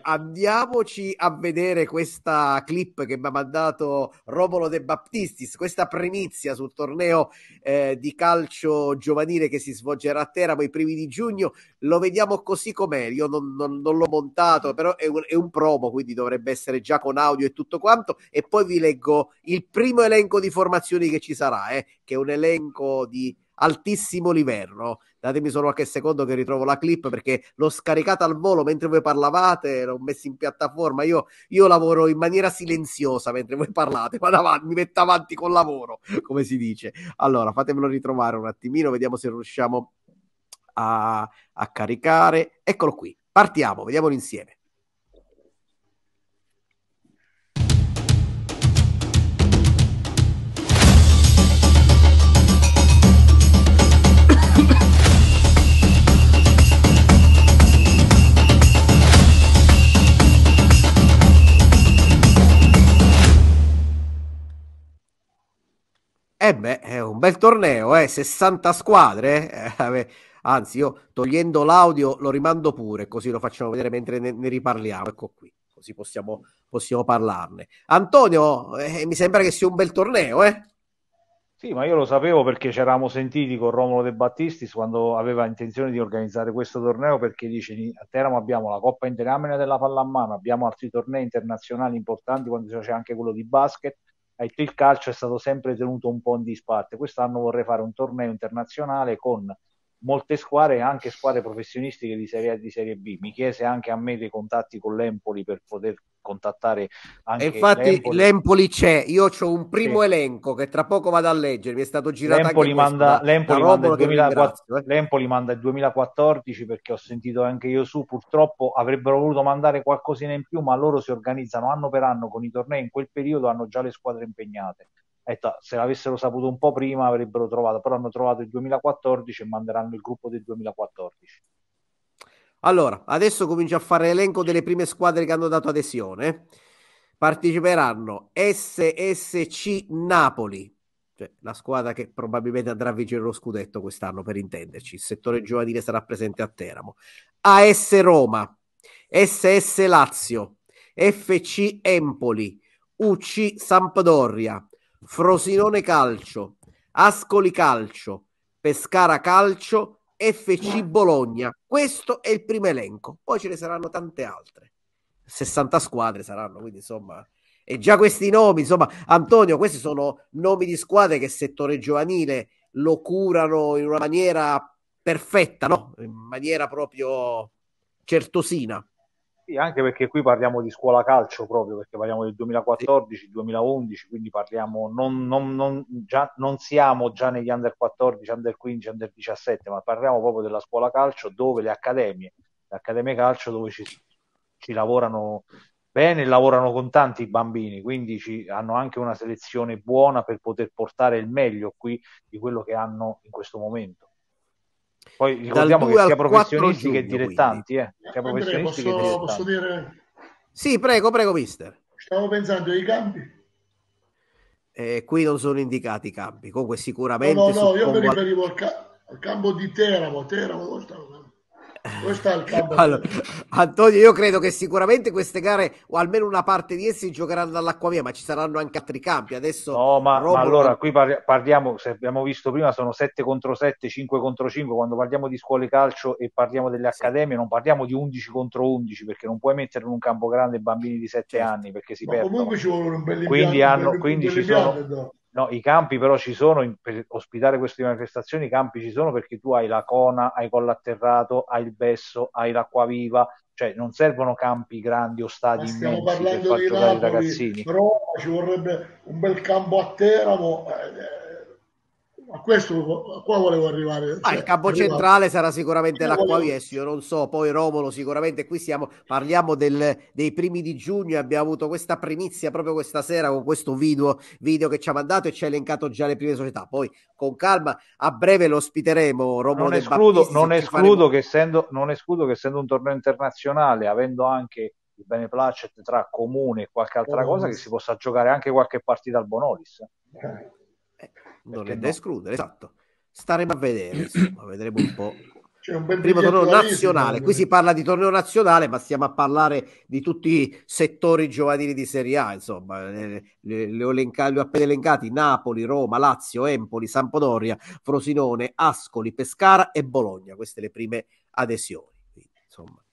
andiamoci a vedere questa clip che mi ha mandato Romolo De Baptistis, questa primizia sul torneo eh, di calcio giovanile che si svolgerà a Teramo i primi di giugno. Lo vediamo così com'è. Io non, non, non l'ho montato, però è un, è un, promo, quindi dovrebbe essere già con audio e tutto quanto. E poi vi leggo il primo elenco di formazioni che ci sarà, eh, che è un elenco di altissimo livello. Datemi solo qualche secondo che ritrovo la clip perché l'ho scaricata al volo mentre voi parlavate, l'ho messa in piattaforma. Io, io lavoro in maniera silenziosa mentre voi parlate, vado avanti, mi metto avanti col lavoro, come si dice. Allora, fatemelo ritrovare un attimino, vediamo se riusciamo a, a caricare. Eccolo qui, partiamo, vediamolo insieme. Eh beh, è un bel torneo, eh? 60 squadre. Eh? Anzi, io togliendo l'audio lo rimando pure, così lo facciamo vedere mentre ne, ne riparliamo. Ecco qui, così possiamo, possiamo parlarne. Antonio, eh, mi sembra che sia un bel torneo, eh? Sì, ma io lo sapevo perché ci eravamo sentiti con Romolo De Battistis quando aveva intenzione di organizzare questo torneo perché dice a Teramo abbiamo la Coppa Interamina della pallamano, abbiamo altri tornei internazionali importanti quando c'è anche quello di basket il calcio è stato sempre tenuto un po' in disparte. Quest'anno vorrei fare un torneo internazionale con molte squadre, anche squadre professionistiche di Serie A e di Serie B. Mi chiese anche a me dei contatti con l'Empoli per poter contattare anche e infatti l'Empoli. l'Empoli c'è io ho un primo sì. elenco che tra poco vado a leggere mi è stato girato l'Empoli manda, da, l'Empoli, da manda il 2004, eh. l'Empoli manda il 2014 perché ho sentito anche io su purtroppo avrebbero voluto mandare qualcosina in più ma loro si organizzano anno per anno con i tornei in quel periodo hanno già le squadre impegnate Etta, se l'avessero saputo un po' prima avrebbero trovato però hanno trovato il 2014 e manderanno il gruppo del 2014 allora, adesso comincio a fare l'elenco delle prime squadre che hanno dato adesione. Parteciperanno SSC Napoli, cioè la squadra che probabilmente andrà a vincere lo scudetto quest'anno per intenderci. Il settore giovanile sarà presente a Teramo. AS Roma, SS Lazio, FC Empoli, UC Sampdoria, Frosinone Calcio, Ascoli Calcio, Pescara Calcio FC Bologna. Questo è il primo elenco, poi ce ne saranno tante altre. 60 squadre saranno, quindi insomma, e già questi nomi, insomma, Antonio, questi sono nomi di squadre che settore giovanile lo curano in una maniera perfetta, no? In maniera proprio certosina. Sì, anche perché qui parliamo di scuola calcio proprio, perché parliamo del 2014, sì. 2011, quindi parliamo, non, non, non, già, non siamo già negli under 14, under 15, under 17, ma parliamo proprio della scuola calcio dove le accademie, le accademie calcio dove ci, ci lavorano bene lavorano con tanti bambini, quindi ci, hanno anche una selezione buona per poter portare il meglio qui di quello che hanno in questo momento. Poi ricordiamo che sia professionisti giugno, che dilettanti, eh. sia Andrea, professionisti posso, che dilettanti. Posso dire? Sì, prego, prego, mister. Stavo pensando ai campi. Eh, qui non sono indicati i campi, comunque sicuramente... No, no, no io mi riferivo al, ca- al campo di Teramo, Teramo, dove stavo? Dove sta il campo? Allora, Antonio, io credo che sicuramente queste gare, o almeno una parte di esse, giocheranno all'acqua via, ma ci saranno anche altri campi. Adesso no, ma, Romolo... ma allora qui parliamo, se abbiamo visto prima, sono 7 contro 7, 5 contro 5. Quando parliamo di scuole calcio e parliamo delle accademie, non parliamo di 11 contro 11, perché non puoi mettere in un campo grande bambini di 7 certo. anni perché si ma perdono. Comunque ci vuole un bel quindi, hanno, quindi ci sono. No, i campi però ci sono, in, per ospitare queste manifestazioni i campi ci sono perché tu hai la Cona, hai Collatterrato, hai il Besso, hai l'Acquaviva, cioè non servono campi grandi o stadi stiamo parlando di Napoli, ragazzini. Roma, ci vorrebbe un bel campo a Teramo, eh, a questo qua volevo arrivare. Ah, il campo centrale sarà sicuramente l'acqua Vies, io non so, poi Romolo sicuramente qui siamo, parliamo del, dei primi di giugno e abbiamo avuto questa primizia proprio questa sera con questo video, video che ci ha mandato e ci ha elencato già le prime società, poi con calma a breve lo ospiteremo Romolo non escludo, Battisti, non, escludo faremo... che essendo, non escludo che essendo un torneo internazionale avendo anche il beneplacet tra comune e qualche altra oh, cosa che si possa giocare anche qualche partita al Bonolis. Eh non è da escludere, esatto. Staremo a vedere, insomma, vedremo un po' C'è un bel primo torneo nazionale. Qui si parla di torneo nazionale, ma stiamo a parlare di tutti i settori giovanili di Serie A. Insomma, le, le, le, elenca, le ho appena elencati: Napoli, Roma, Lazio, Empoli, Sampdoria, Frosinone, Ascoli, Pescara e Bologna. Queste le prime adesioni. Quindi, insomma,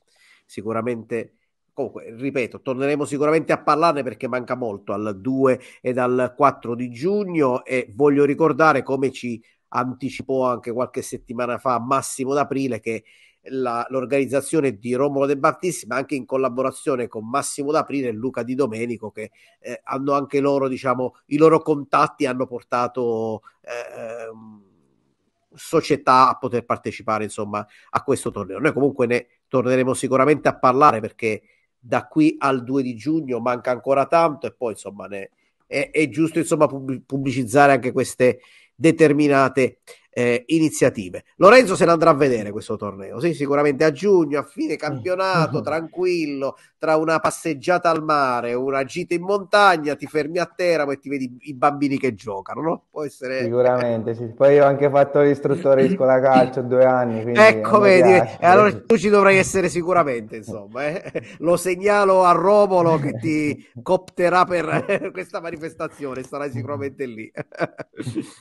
sicuramente. Comunque, ripeto, torneremo sicuramente a parlarne perché manca molto al 2 e dal 4 di giugno e voglio ricordare come ci anticipò anche qualche settimana fa Massimo d'Aprile che la, l'organizzazione di Romolo De Battisti, ma anche in collaborazione con Massimo D'Aprile e Luca Di Domenico, che eh, hanno anche loro, diciamo, i loro contatti hanno portato eh, società a poter partecipare, insomma, a questo torneo. Noi comunque ne torneremo sicuramente a parlare perché da qui al 2 di giugno manca ancora tanto e poi, insomma, ne, è, è giusto, insomma, pubblicizzare anche queste determinate eh, iniziative. Lorenzo se ne andrà a vedere questo torneo, sì, sicuramente a giugno, a fine campionato, tranquillo, tra una passeggiata al mare, una gita in montagna, ti fermi a Teramo e ti vedi i bambini che giocano, no? Può essere... Sicuramente, sì. Poi io ho anche fatto l'istruttore di scuola calcio due anni. Ecco, vedi, e allora tu ci dovrai essere sicuramente, insomma. Eh? Lo segnalo a Romolo che ti copterà per questa manifestazione, sarai sicuramente lì.